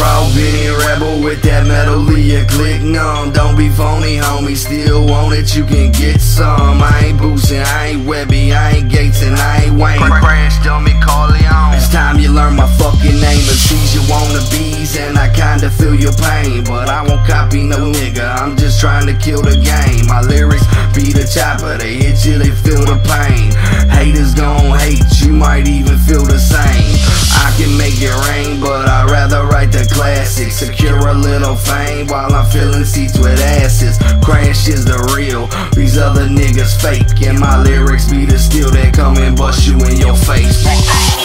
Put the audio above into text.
raw Benny rebel with that metal Leah click numb. Don't be phony, homie. Still want it, you can get some. I ain't Boosie, I ain't Webbie, I ain't Gates, and I ain't Wayne. Crashdummy Corleone. It's time you learn my fucking name. It's these you wanna bees, and I kinda feel your pain. But I won't copy no nigga, I'm just trying to kill the game. My lyrics be the chopper, they hit you, they feel the pain. Haters gon' hate, you might even feel the same. It rain, but I'd rather write the classics. Secure a little fame while I'm filling seats with asses. Crash is the real, these other niggas fake. And my lyrics be the steel that come and bust you in your face.